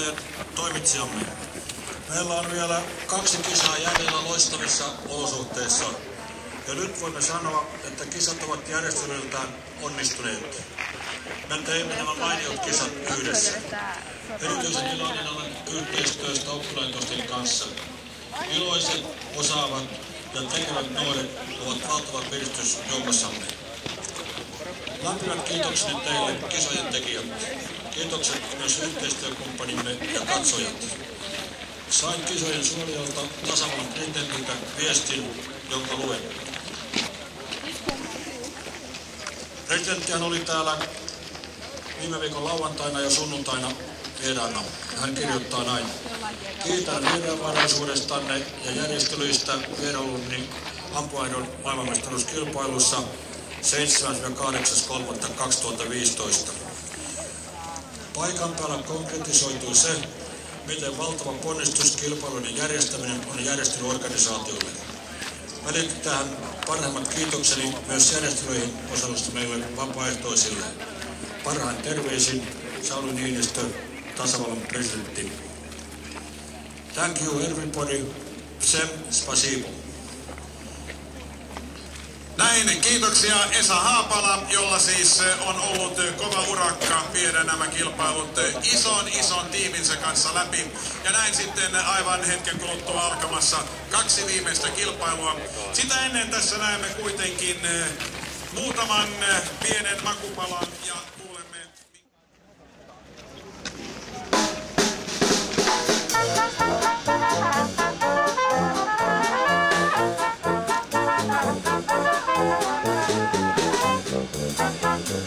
ja MM-kisojen toimitsijamme. Meillä on vielä kaksi kisaa jäljellä loistavissa olosuhteissa. Ja nyt voimme sanoa, että kisat ovat järjestelyltään onnistuneet. Me teimme nämä mainiot kisat yhdessä. Erityisen iloinen olen yhteistyöstä oppilaitosten kanssa. Iloiset, osaavat ja tekevät nuoret ovat valtava piristys joukossamme. Lämpimät kiitokseni teille kisojen tekijät. Kiitokset myös yhteistyökumppanimme ja katsojat. Sain kisojen suorialta tasavallan presidentiltä viestin, jonka luen. Presidenttihän oli täällä viime viikon lauantaina ja sunnuntaina vieraana. Hän kirjoittaa näin. Kiitän vieraanvaraisuudestanne ja järjestelyistä vierailuni ampuaidon maailmanmestaruuskilpailussa 7.8.3.2015. Paikan päällä konkretisoitui se, miten valtava ponnistus kilpailujen järjestäminen on järjestelyorganisaatiolle. Välitetään parhaimmat kiitokseni myös järjestelyihin osallistuneille vapaaehtoisille. Parhain terveisin Sauli Niinistö, tasavallan presidentti. Thank you everybody. Sem spasibo. Näin, kiitoksia Esa Haapala, jolla siis eh, on ollut eh, kova urakka viedä nämä kilpailut eh, ison ison tiiminsä kanssa läpi. Ja näin sitten aivan hetken kuluttua alkamassa kaksi viimeistä kilpailua. Sitä ennen tässä näemme kuitenkin muutaman pienen makupalan ja kuulemme... Thank.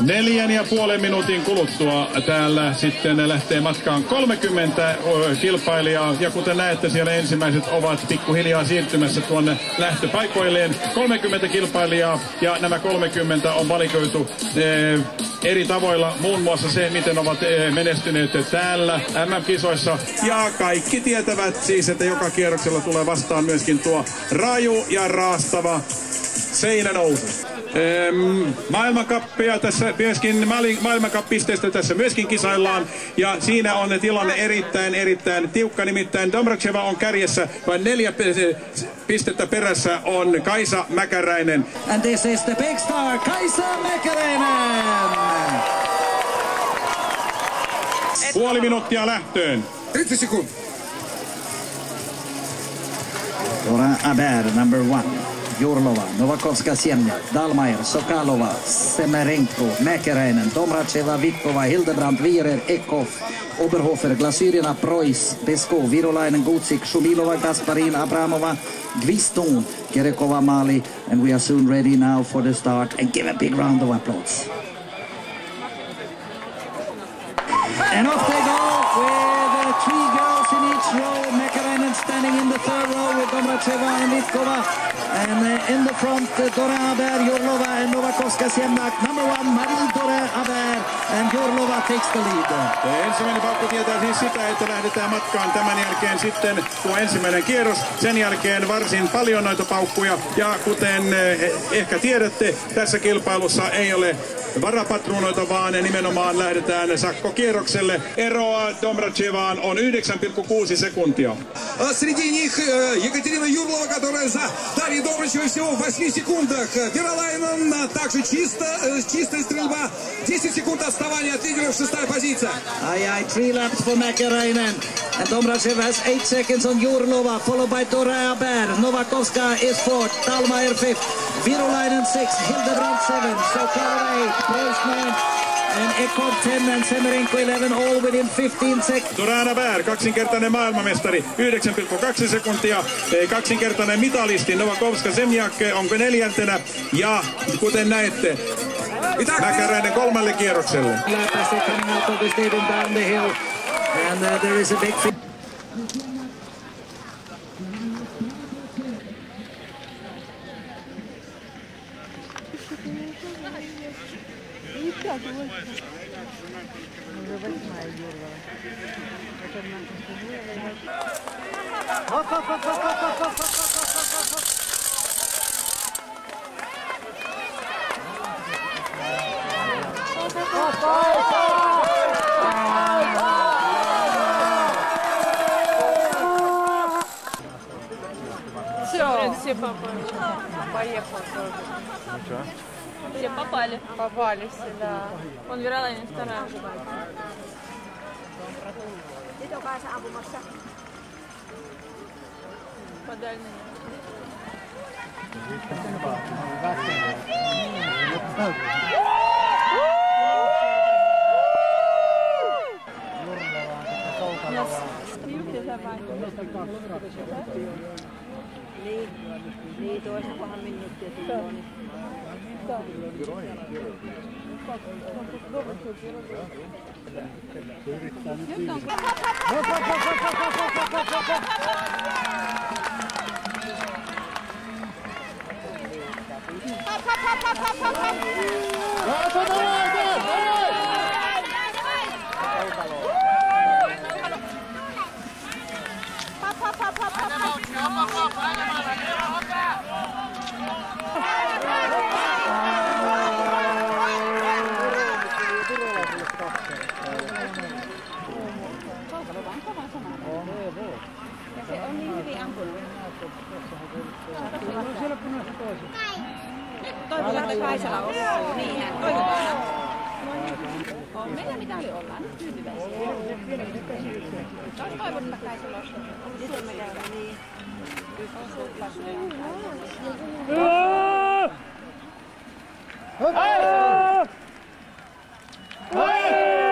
Neljän ja puolen minuutin kuluttua täällä sitten lähtee matkaan 30 kilpailijaa. Ja kuten näette, siellä ensimmäiset ovat pikkuhiljaa siirtymässä tuonne lähtöpaikoilleen. 30 kilpailijaa ja nämä 30 on valikoitu eri tavoilla. Muun muassa se, miten ovat menestyneet täällä MM-kisoissa. Ja kaikki tietävät siis, että joka kierroksella tulee vastaan myöskin tuo raju ja raastava seinänousu. Ehm, maailmankappia tässä myöskin, maailmankappisteistä tässä myöskin kisaillaan. Ja siinä on tilanne erittäin, erittäin tiukka. Nimittäin Domracheva on kärjessä, vain neljä pistettä perässä on Kaisa Mäkäräinen. And this is the big star, Kaisa Mäkäräinen! Puoli minuuttia lähtöön. 30 sekuntia. Dora Aber, number one. Jurlova, Novakovska Siemnia, Dalmayer, Sokalova, Semerenko, Mäkäräinen, Domracheva, Vitkova, Hildebrandt, Wierer, Ekov, Oberhofer, Glasyrina, Preuss, Besko, Virolainen, Gutsik, Shumilova, Gasparin, Abramova, Gviston, Kerekova, Mali, and we are soon ready now for the start and give a big round of applause. And off standing in the third row with Domracheva and Vitkova. And uh, in the front, uh, Dora Aber, Jurlova and Novakovska Siemnak. Number one, Marie Dora Aber and Jurlova takes the lead. Ensimmäinen paukku tietää siis sitä, että lähdetään matkaan tämän jälkeen sitten tuo ensimmäinen kierros. Sen jälkeen varsin paljon noita paukkuja. Ja kuten eh, ehkä tiedätte, tässä kilpailussa ei ole varapatruunoita, vaan nimenomaan lähdetään sakkokierrokselle. Eroa Domrachevaan on 9,6 sekuntia. Среди них Екатерина Юрлова, которая за Дарьей Добрычевой всего в 8 секундах. Веролайнен также чисто, чистая стрельба. 10 секунд отставания от лидеров, шестая позиция. Aye, aye, three laps for Mäkäräinen. And Domracheva has 8 seconds on Jurlova, followed by Dora Aber. Novakovska is fourth, Talmayer fifth, Virolainen sixth, Hildebrandt seventh, Sokalova eighth, Preusman and Ekov 10 and Semerenko 11, all within 15 seconds. Durana Bär, kaksinkertainen maailmanmestari, 9,2 sekuntia. Kaksinkertainen mitalisti Novakovska Semjak onko neljäntenä. Ja kuten näette, Mäkäräinen kolmalle kierrokselle. coming out of the stadium down the hill. And uh, there is a big... Уже восьмая дергала. Потом нам Оп, оп, оп, оп, оп, оп, оп, оп, оп, Все, все папа. Поехал. Ну что? Все попали. Попали все, да. Он Веролайна вторая. Подальше. Niin, niin toisen kohan minne tietysti. Kanssa se on niin hyvin ampunut. Siellä on siellä punaista toiset. Toivotaan, että Kaisala on Niin hän toivotaan. On meillä mitä oli ollaan nyt tyytyväisiä. Olisi toivonut, että Kaisala olisi ollut Suomen käydä. Niin. On suhtlassa. Kaisala! Kaisala!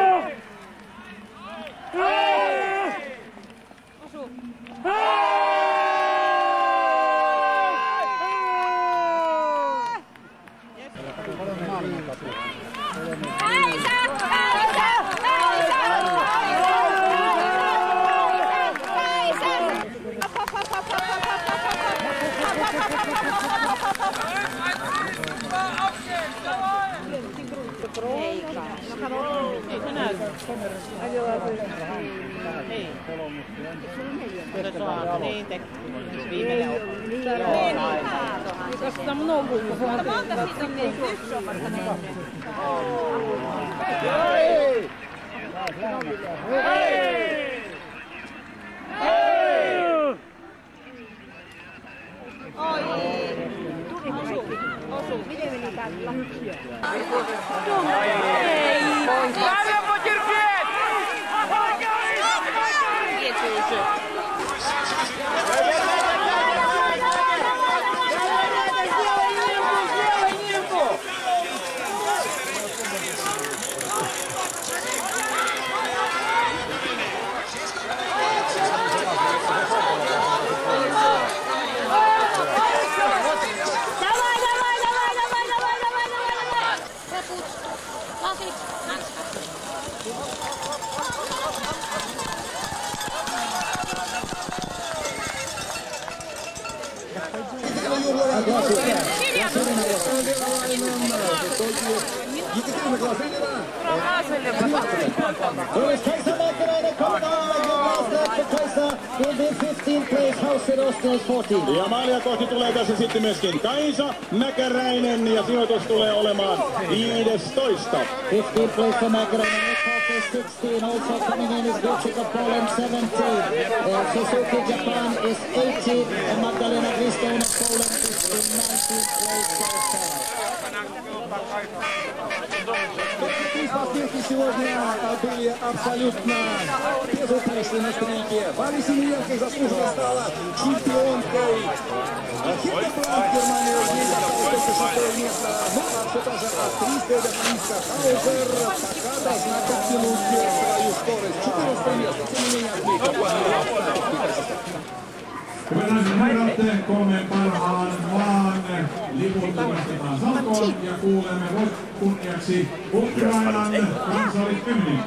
Osu. Te, viimeinen on. Joo, aivan. Koska tämä on ollut. Mutta monta siitä on niin yksi on vasta mennyt. Oi. Osu. Екатерина Глазынина. So Kajsa in the 15th place house in Austin 14. Ja maalia kohti tulee tässä sitten myöskin Kaisa Mäkäräinen ja sijoitus tulee olemaan 15. 15th place for Mäkäräinen, Ekhoff is 16, also coming in is Gotsika Poland 17. Uh, Suzuki Japan is 18 and Magdalena Gristona Poland is in 19th place so far. Постельки сегодня были абсолютно безупречны на стрельбе. Валя Семененко заслуженно стала чемпионкой. Хитоплан Германии Ольга только шестое место. Ну а все та же австрийская Верониска Хаузер должна подтянуть свою скорость. 14 место, тем не менее отлично. Ja herrat, kolmen parhaan maan liput nostetaan salkoon ja kuulemme kunniaksi Ukrainan kansallishymnin.